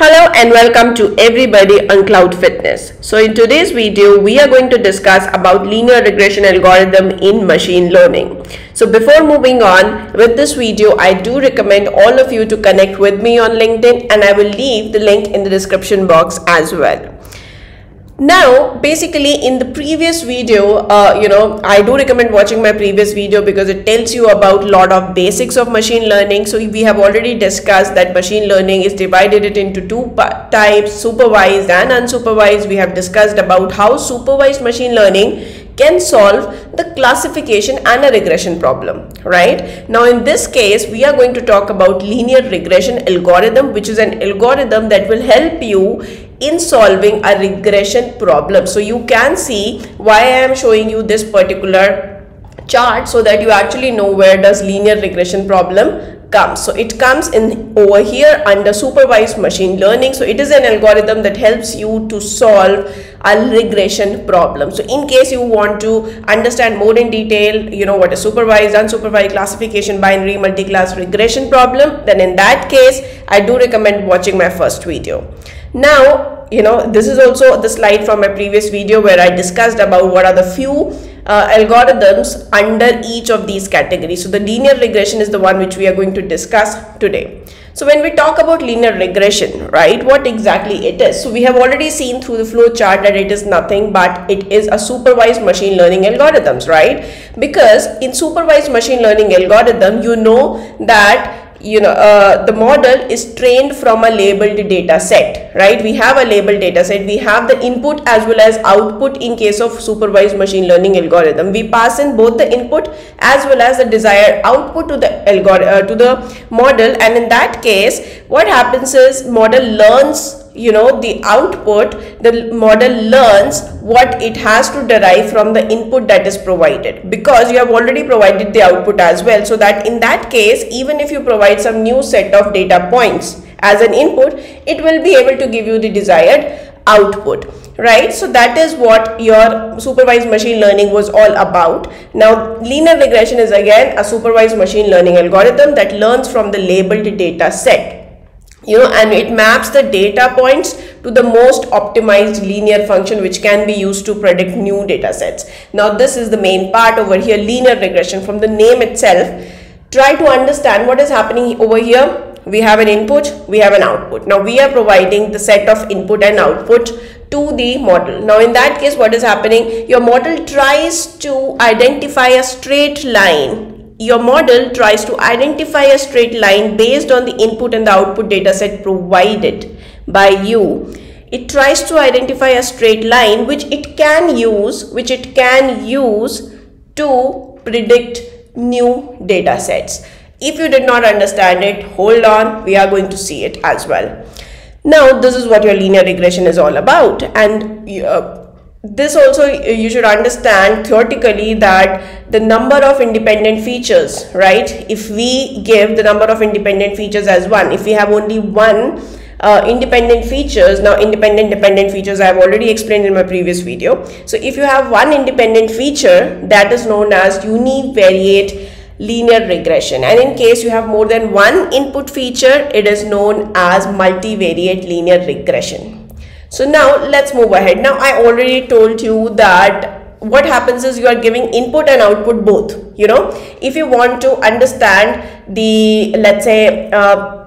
Hello and welcome to everybody on Cloud Fitness. So in today's video, we are going to discuss about linear regression algorithm in machine learning. So before moving on with this video, I do recommend all of you to connect with me on LinkedIn and I will leave the link in the description box as well now basically in the previous video uh, you know i do recommend watching my previous video because it tells you about a lot of basics of machine learning. So we have already discussed that machine learning is divided it into two types supervised and unsupervised. We have discussed about how supervised machine learning can solve the classification and a regression problem right? Now in this case we are going to talk about linear regression algorithm which is an algorithm that will help you in solving a regression problem. So you can see why I am showing you this particular chart so that you actually know where does linear regression problem comes. So it comes in over here under supervised machine learning. So it is an algorithm that helps you to solve a regression problem. So in case you want to understand more in detail, you know what a supervised, unsupervised classification, binary, multi-class regression problem, then in that case, I do recommend watching my first video. Now, you know, this is also the slide from my previous video where I discussed about what are the few uh, algorithms under each of these categories. So the linear regression is the one which we are going to discuss today. So when we talk about linear regression, right, what exactly it is? So we have already seen through the flow chart that it is nothing but it is a supervised machine learning algorithms, right? Because in supervised machine learning algorithm, you know that you know uh, the model is trained from a labeled data set right? We have a labeled data set. We have the input as well as output in case of supervised machine learning algorithm. We pass in both the input as well as the desired output to the algorithm uh, to the model. And in that case what happens is model learns you know the output the model learns what it has to derive from the input that is provided because you have already provided the output as well. So that in that case even if you provide some new set of data points as an input it will be able to give you the desired output right? So that is what your supervised machine learning was all about. Now linear regression is again a supervised machine learning algorithm that learns from the labeled data set you know and it maps the data points to the most optimized linear function which can be used to predict new data sets. Now this is the main part over here linear regression. From the name itself try to understand what is happening over here. We have an input we have an output. Now we are providing the set of input and output to the model. Now in that case what is happening? Your model tries to identify a straight line your model tries to identify a straight line based on the input and the output data set provided by you. It tries to identify a straight line which it can use, which it can use to predict new data sets. If you did not understand it, hold on, we are going to see it as well. Now, this is what your linear regression is all about. And uh, this also uh, you should understand theoretically that the number of independent features right? If we give the number of independent features as one if we have only one uh, independent features now independent dependent features i have already explained in my previous video. So if you have one independent feature that is known as univariate linear regression. And in case you have more than one input feature it is known as multivariate linear regression so now let's move ahead. Now I already told you that what happens is you are giving input and output both. You know, if you want to understand the, let's say, uh,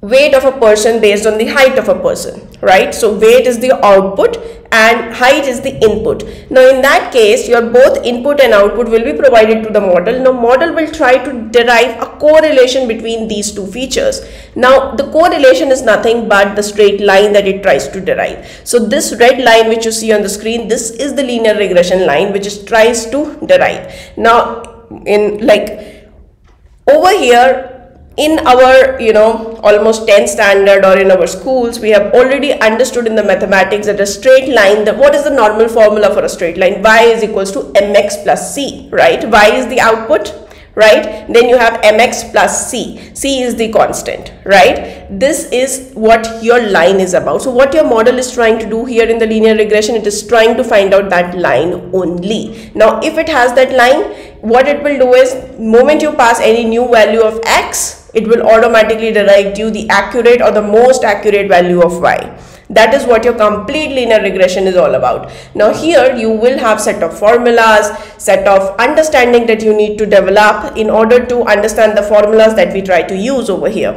weight of a person based on the height of a person right? So weight is the output and height is the input. Now in that case your both input and output will be provided to the model. Now model will try to derive a correlation between these two features. Now the correlation is nothing but the straight line that it tries to derive. So this red line which you see on the screen this is the linear regression line which is tries to derive. Now in like over here in our you know almost 10 standard or in our schools we have already understood in the mathematics that a straight line what is the normal formula for a straight line? Y is equals to mx plus c right? Y is the output right? Then you have mx plus c. C is the constant right? This is what your line is about. So what your model is trying to do here in the linear regression it is trying to find out that line only. Now if it has that line what it will do is moment you pass any new value of x it will automatically derive you the accurate or the most accurate value of y. That is what your complete linear regression is all about. Now here you will have set of formulas set of understanding that you need to develop in order to understand the formulas that we try to use over here.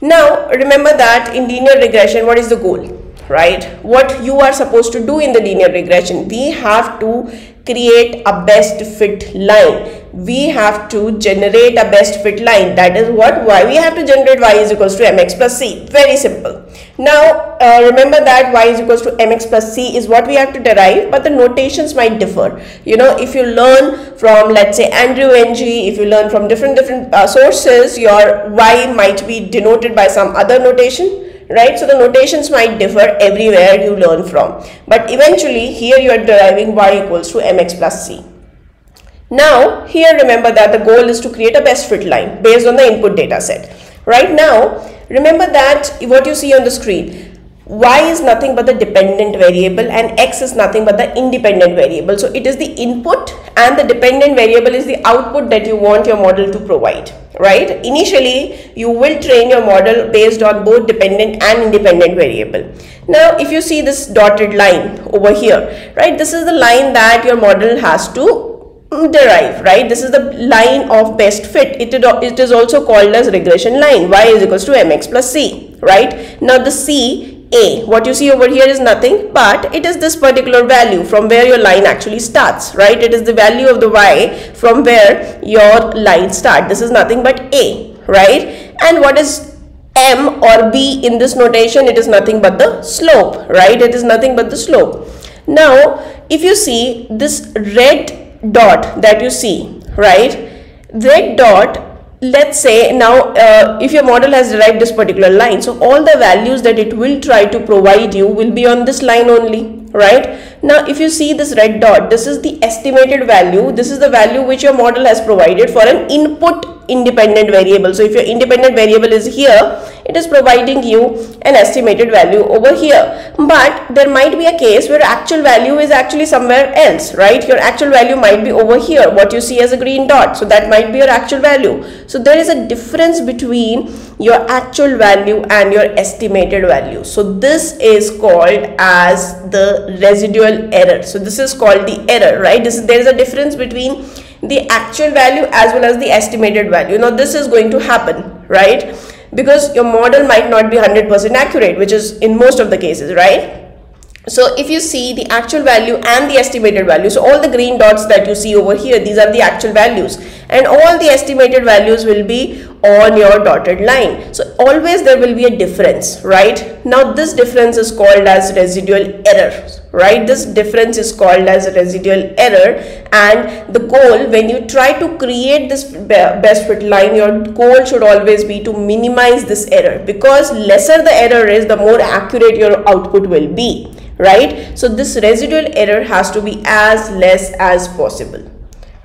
Now remember that in linear regression what is the goal right? What you are supposed to do in the linear regression we have to create a best fit line we have to generate a best fit line. That is what why we have to generate y is equals to mx plus c. Very simple. Now uh, remember that y is equals to mx plus c is what we have to derive but the notations might differ. You know if you learn from let's say andrew ng if you learn from different different uh, sources your y might be denoted by some other notation right? So the notations might differ everywhere you learn from. But eventually here you are deriving y equals to mx plus c now, here remember that the goal is to create a best fit line based on the input data set. Right now, remember that what you see on the screen, y is nothing but the dependent variable and x is nothing but the independent variable. So, it is the input and the dependent variable is the output that you want your model to provide, right? Initially, you will train your model based on both dependent and independent variable. Now, if you see this dotted line over here, right, this is the line that your model has to derive right? This is the line of best fit. It, it is also called as regression line. Y is equals to mx plus c right? Now the c a what you see over here is nothing but it is this particular value from where your line actually starts right? It is the value of the y from where your line start. This is nothing but a right? And what is m or b in this notation? It is nothing but the slope right? It is nothing but the slope. Now if you see this red dot that you see right? That dot let's say now uh, if your model has derived this particular line so all the values that it will try to provide you will be on this line only right? Now if you see this red dot this is the estimated value. This is the value which your model has provided for an input independent variable. So if your independent variable is here it is providing you an estimated value over here. But there might be a case where actual value is actually somewhere else right? Your actual value might be over here what you see as a green dot. So that might be your actual value. So there is a difference between your actual value and your estimated value. So this is called as the residual error. So this is called the error right? This is there is a difference between the actual value as well as the estimated value. Now this is going to happen, right? Because your model might not be 100% accurate, which is in most of the cases, right? So if you see the actual value and the estimated value, so all the green dots that you see over here, these are the actual values and all the estimated values will be on your dotted line. So always there will be a difference, right? Now this difference is called as residual error, right? This difference is called as a residual error. And the goal when you try to create this best fit line, your goal should always be to minimize this error. Because lesser the error is, the more accurate your output will be right? So this residual error has to be as less as possible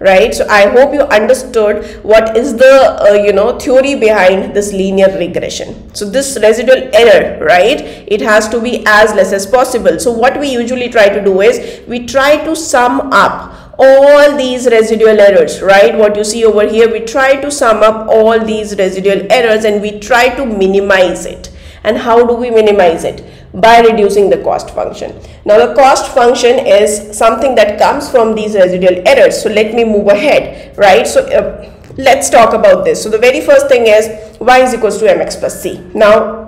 right? So i hope you understood what is the uh, you know theory behind this linear regression. So this residual error right it has to be as less as possible. So what we usually try to do is we try to sum up all these residual errors right? What you see over here we try to sum up all these residual errors and we try to minimize it and how do we minimize it by reducing the cost function. Now the cost function is something that comes from these residual errors. So let me move ahead, right? So uh, let's talk about this. So the very first thing is y is equals to mx plus c. Now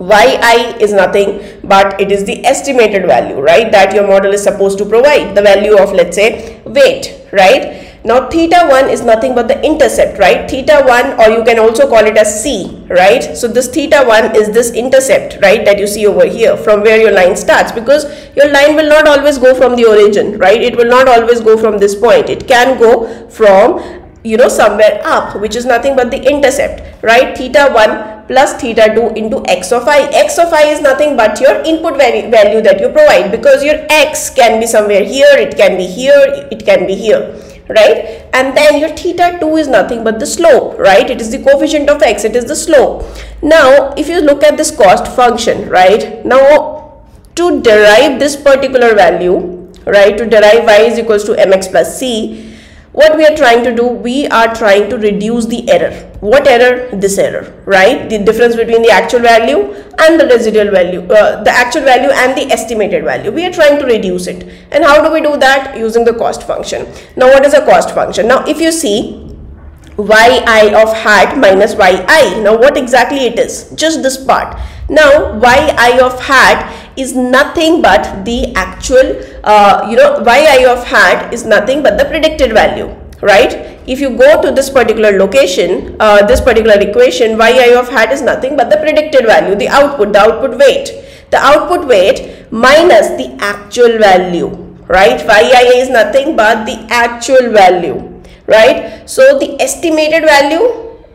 yi is nothing but it is the estimated value, right? That your model is supposed to provide the value of let's say weight, right? Now theta 1 is nothing but the intercept, right? Theta 1 or you can also call it as C, right? So this theta 1 is this intercept, right? That you see over here from where your line starts because your line will not always go from the origin, right? It will not always go from this point. It can go from, you know, somewhere up which is nothing but the intercept, right? Theta 1 plus theta 2 into x of i. x of i is nothing but your input value that you provide because your x can be somewhere here, it can be here, it can be here right? And then your theta 2 is nothing but the slope right? It is the coefficient of x it is the slope. Now if you look at this cost function right? Now to derive this particular value right? To derive y is equals to mx plus c what we are trying to do we are trying to reduce the error. What error? This error right? The difference between the actual value and the residual value uh, the actual value and the estimated value. We are trying to reduce it. And how do we do that? Using the cost function. Now what is a cost function? Now if you see yi of hat minus yi now what exactly it is? Just this part. Now yi of hat is nothing but the actual uh, you know yi of hat is nothing but the predicted value right? If you go to this particular location uh, this particular equation yi of hat is nothing but the predicted value the output the output weight. The output weight minus the actual value right? Yi is nothing but the actual value right? So the estimated value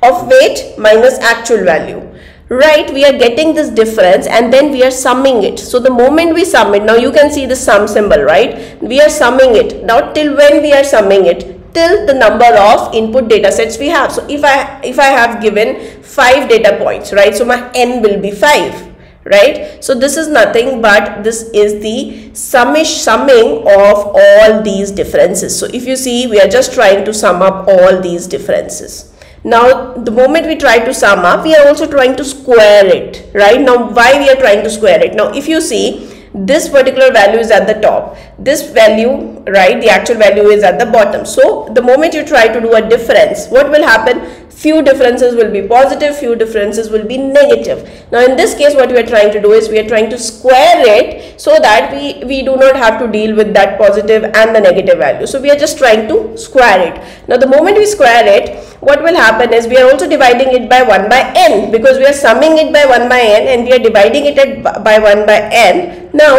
of weight minus actual value right we are getting this difference and then we are summing it. So the moment we sum it now you can see the sum symbol right? We are summing it. Now till when we are summing it? Till the number of input data sets we have. So if i if i have given five data points right? So my n will be five right? So this is nothing but this is the summish summing of all these differences. So if you see we are just trying to sum up all these differences now the moment we try to sum up we are also trying to square it right? Now why we are trying to square it? Now if you see this particular value is at the top. This value right the actual value is at the bottom. So the moment you try to do a difference what will happen few differences will be positive few differences will be negative. Now in this case what we are trying to do is we are trying to square it so that we we do not have to deal with that positive and the negative value. So we are just trying to square it. Now the moment we square it what will happen is we are also dividing it by 1 by n because we are summing it by 1 by n and we are dividing it at, by 1 by n. Now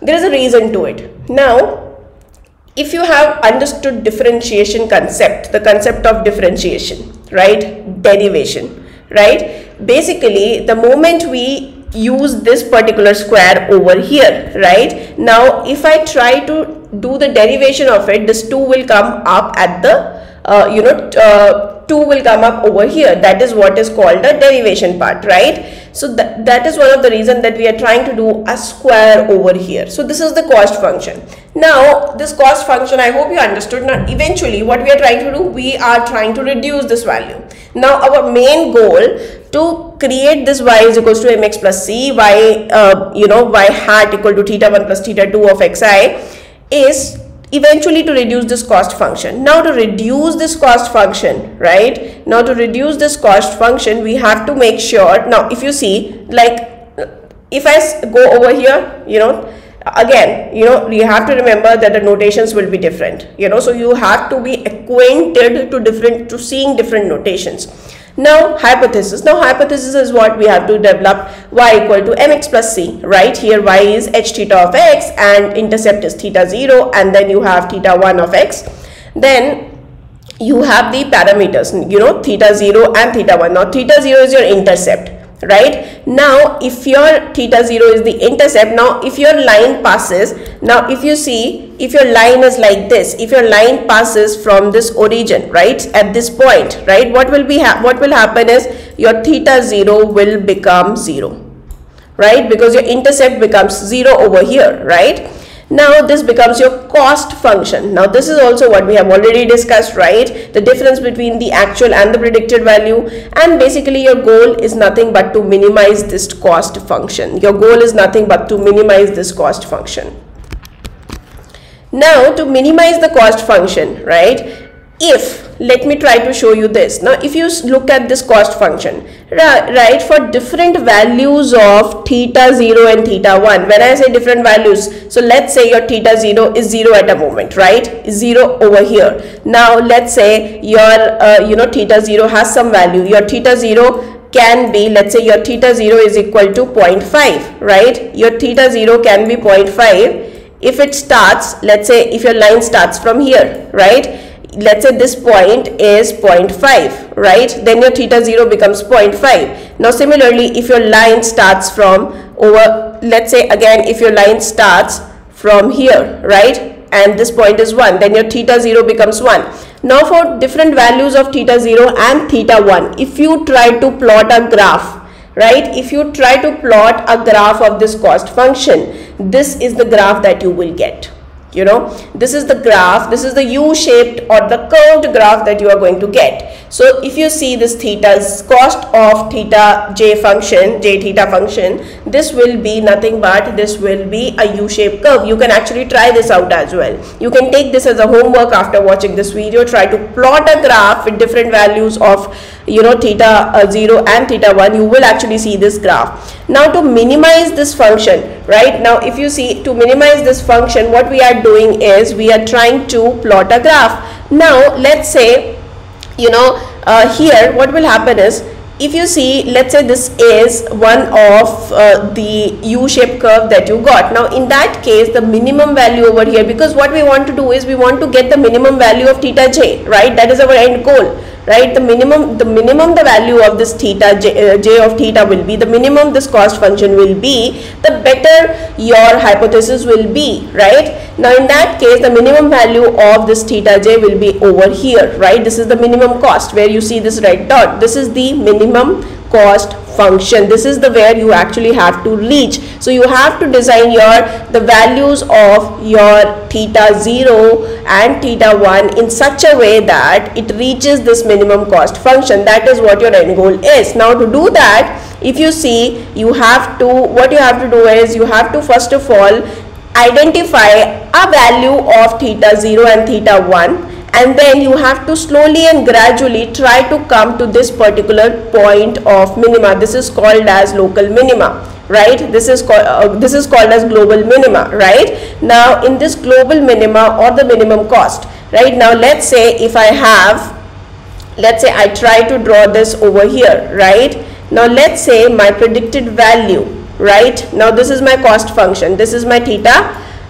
there is a reason to it. Now if you have understood differentiation concept the concept of differentiation right? Derivation right? Basically the moment we use this particular square over here right? Now if i try to do the derivation of it this 2 will come up at the uh, you know uh, 2 will come up over here. That is what is called the derivation part right? So that, that is one of the reason that we are trying to do a square over here. So this is the cost function. Now this cost function i hope you understood. Now eventually what we are trying to do we are trying to reduce this value. Now our main goal to create this y is equals to mx plus c y uh, you know y hat equal to theta 1 plus theta 2 of xi is eventually to reduce this cost function. Now to reduce this cost function right? Now to reduce this cost function we have to make sure now if you see like if i go over here you know again you know you have to remember that the notations will be different you know? So you have to be acquainted to different to seeing different notations now hypothesis. Now hypothesis is what we have to develop y equal to mx plus c. Right here y is h theta of x and intercept is theta 0 and then you have theta 1 of x. Then you have the parameters you know theta 0 and theta 1. Now theta 0 is your intercept right? Now if your theta 0 is the intercept now if your line passes now if you see if your line is like this if your line passes from this origin right at this point right what will be what will happen is your theta 0 will become 0 right? Because your intercept becomes 0 over here right now this becomes your cost function. Now this is also what we have already discussed, right? The difference between the actual and the predicted value and basically your goal is nothing but to minimize this cost function. Your goal is nothing but to minimize this cost function. Now to minimize the cost function, right? If let me try to show you this. Now if you look at this cost function right for different values of theta 0 and theta 1 when i say different values so let's say your theta 0 is 0 at a moment right? 0 over here. Now let's say your uh, you know theta 0 has some value. Your theta 0 can be let's say your theta 0 is equal to 0.5 right? Your theta 0 can be 0.5 if it starts let's say if your line starts from here right let's say this point is 0.5 right? Then your theta 0 becomes 0.5 now similarly if your line starts from over let's say again if your line starts from here right? And this point is 1 then your theta 0 becomes 1 now for different values of theta 0 and theta 1 if you try to plot a graph right? If you try to plot a graph of this cost function this is the graph that you will get you know this is the graph this is the u-shaped or the curved graph that you are going to get so if you see this theta's cost of theta j function j theta function this will be nothing but this will be a u-shaped curve. You can actually try this out as well. You can take this as a homework after watching this video. Try to plot a graph with different values of you know theta uh, 0 and theta 1 you will actually see this graph. Now to minimize this function right? Now if you see to minimize this function what we are doing is we are trying to plot a graph. Now let's say you know uh, here what will happen is if you see let's say this is one of uh, the u-shaped curve that you got. Now in that case the minimum value over here because what we want to do is we want to get the minimum value of theta j right? That is our end goal right? The minimum the minimum the value of this theta j, uh, j of theta will be the minimum this cost function will be the better your hypothesis will be right? Now in that case the minimum value of this theta j will be over here right? This is the minimum cost where you see this red dot. This is the minimum cost function. This is the where you actually have to reach. So you have to design your the values of your theta 0 and theta 1 in such a way that it reaches this minimum cost function. That is what your end goal is. Now to do that if you see you have to what you have to do is you have to first of all identify a value of theta 0 and theta 1 and then you have to slowly and gradually try to come to this particular point of minima. This is called as local minima right? This is called uh, this is called as global minima right? Now in this global minima or the minimum cost right? Now let's say if i have let's say i try to draw this over here right? Now let's say my predicted value right? Now this is my cost function. This is my theta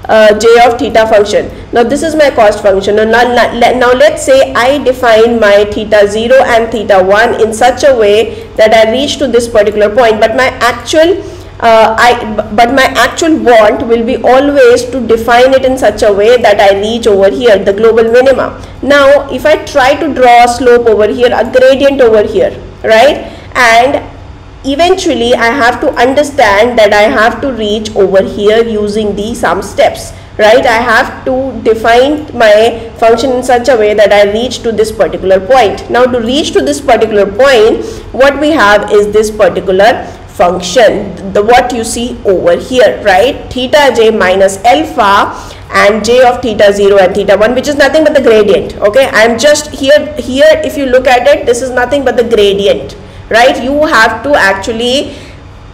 uh, j of theta function. Now this is my cost function. Now, now, now let's say I define my theta 0 and theta 1 in such a way that I reach to this particular point but my actual uh, I but my actual want will be always to define it in such a way that I reach over here the global minima. Now if I try to draw a slope over here a gradient over here right and eventually I have to understand that I have to reach over here using the some steps right? I have to define my function in such a way that I reach to this particular point. Now to reach to this particular point what we have is this particular function the what you see over here right? Theta j minus alpha and j of theta 0 and theta 1 which is nothing but the gradient okay? I am just here here if you look at it this is nothing but the gradient right? You have to actually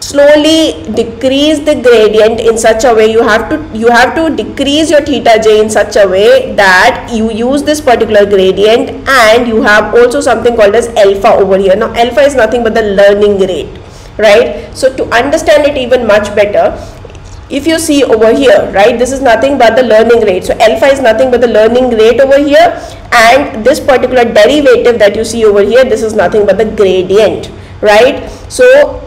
slowly decrease the gradient in such a way. You have to you have to decrease your theta j in such a way that you use this particular gradient and you have also something called as alpha over here. Now alpha is nothing but the learning rate right? So to understand it even much better if you see over here right this is nothing but the learning rate. So alpha is nothing but the learning rate over here and this particular derivative that you see over here this is nothing but the gradient right? So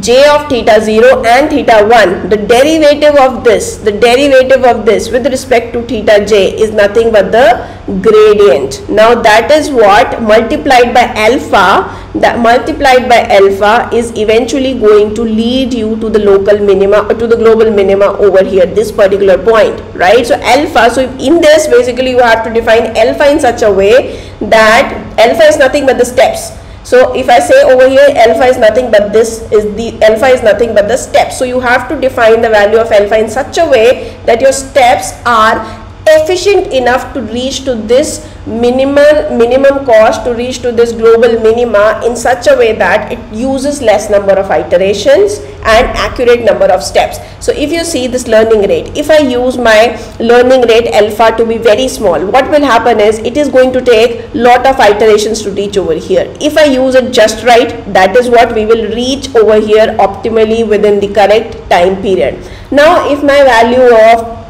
j of theta 0 and theta 1 the derivative of this the derivative of this with respect to theta j is nothing but the gradient. Now that is what multiplied by alpha that multiplied by alpha is eventually going to lead you to the local minima to the global minima over here this particular point right? So alpha so in this basically you have to define alpha in such a way that alpha is nothing but the steps so if I say over here alpha is nothing but this is the alpha is nothing but the steps. So you have to define the value of alpha in such a way that your steps are efficient enough to reach to this minimal minimum cost to reach to this global minima in such a way that it uses less number of iterations and accurate number of steps. So if you see this learning rate if i use my learning rate alpha to be very small what will happen is it is going to take lot of iterations to reach over here. If i use it just right that is what we will reach over here optimally within the correct time period. Now if my value of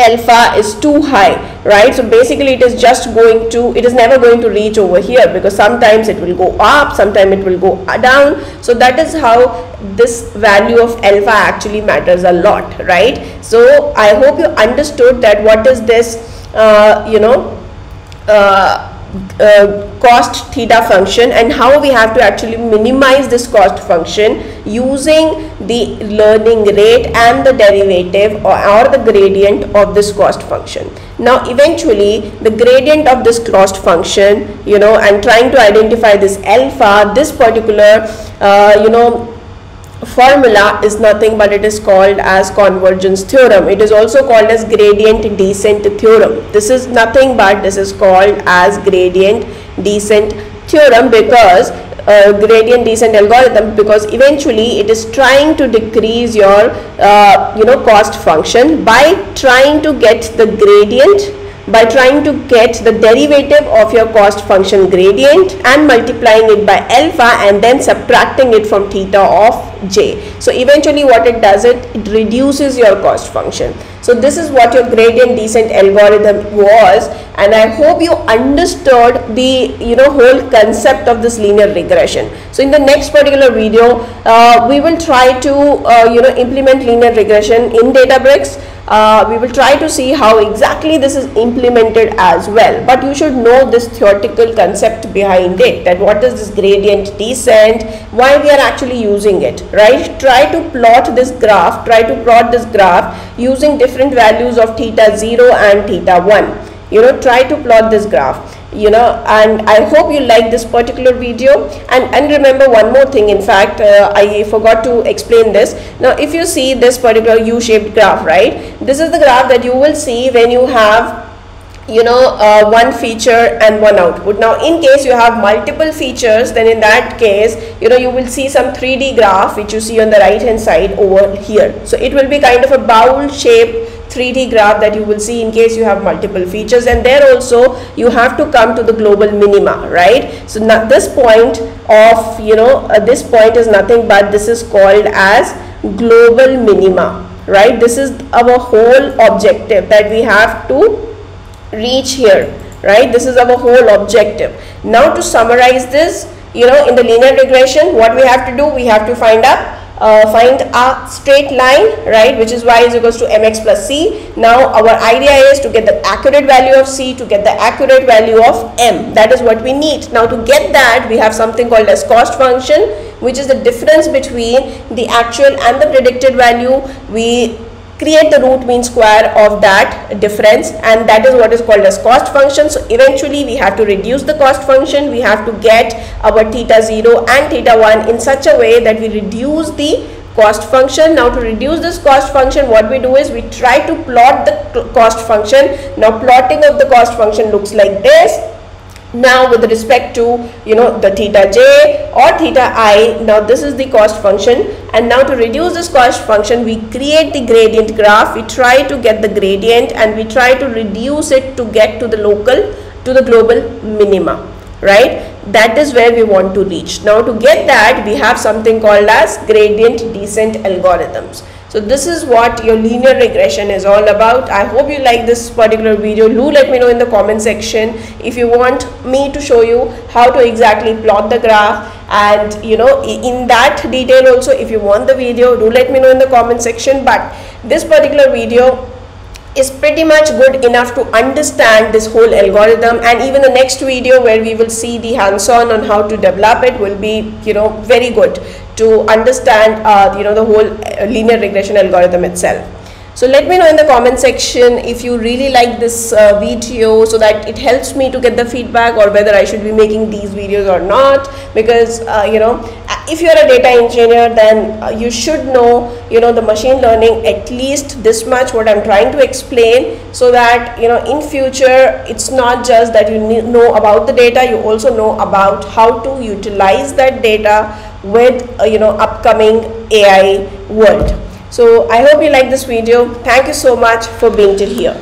alpha is too high right? So basically it is just going to it is never going to reach over here because sometimes it will go up sometimes it will go down. So that is how this value of alpha actually matters a lot right? So i hope you understood that what is this uh, you know uh, uh, cost theta function and how we have to actually minimize this cost function using the learning rate and the derivative or, or the gradient of this cost function. Now eventually the gradient of this cost function you know and trying to identify this alpha this particular uh, you know formula is nothing but it is called as convergence theorem. It is also called as gradient descent theorem. This is nothing but this is called as gradient descent theorem because uh, gradient descent algorithm because eventually it is trying to decrease your uh, you know cost function by trying to get the gradient by trying to get the derivative of your cost function gradient and multiplying it by alpha and then subtracting it from theta of j. So eventually what it does it, it reduces your cost function. So this is what your gradient descent algorithm was and I hope you understood the you know whole concept of this linear regression. So in the next particular video uh, we will try to uh, you know implement linear regression in Databricks. Uh, we will try to see how exactly this is implemented as well. But you should know this theoretical concept behind it that what is this gradient descent why we are actually using it right? Try to plot this graph try to plot this graph using different values of theta 0 and theta 1 you know try to plot this graph you know and i hope you like this particular video. And and remember one more thing in fact uh, i forgot to explain this. Now if you see this particular u-shaped graph right this is the graph that you will see when you have you know uh, one feature and one output. Now in case you have multiple features then in that case you know you will see some 3d graph which you see on the right hand side over here. So it will be kind of a bowl shape 3D graph that you will see in case you have multiple features. And there also you have to come to the global minima right? So now this point of you know uh, this point is nothing but this is called as global minima right? This is our whole objective that we have to reach here right? This is our whole objective. Now to summarize this you know in the linear regression what we have to do we have to find out uh, find a straight line right which is y is equals to mx plus c. Now our idea is to get the accurate value of c to get the accurate value of m. That is what we need. Now to get that we have something called as cost function which is the difference between the actual and the predicted value. We create the root mean square of that difference and that is what is called as cost function. So eventually we have to reduce the cost function. We have to get our theta 0 and theta 1 in such a way that we reduce the cost function. Now to reduce this cost function what we do is we try to plot the cost function. Now plotting of the cost function looks like this now with respect to you know the theta j or theta i now this is the cost function. And now to reduce this cost function we create the gradient graph. We try to get the gradient and we try to reduce it to get to the local to the global minima right? That is where we want to reach. Now to get that we have something called as gradient descent algorithms so this is what your linear regression is all about. I hope you like this particular video. Do let me know in the comment section if you want me to show you how to exactly plot the graph and you know in that detail also if you want the video do let me know in the comment section but this particular video is pretty much good enough to understand this whole algorithm and even the next video where we will see the hands-on on how to develop it will be you know very good to understand uh, you know the whole uh, linear regression algorithm itself. So let me know in the comment section if you really like this uh, video so that it helps me to get the feedback or whether I should be making these videos or not. Because uh, you know if you're a data engineer then uh, you should know you know the machine learning at least this much what I'm trying to explain so that you know in future it's not just that you know about the data you also know about how to utilize that data with uh, you know upcoming AI world. So I hope you like this video. Thank you so much for being till here.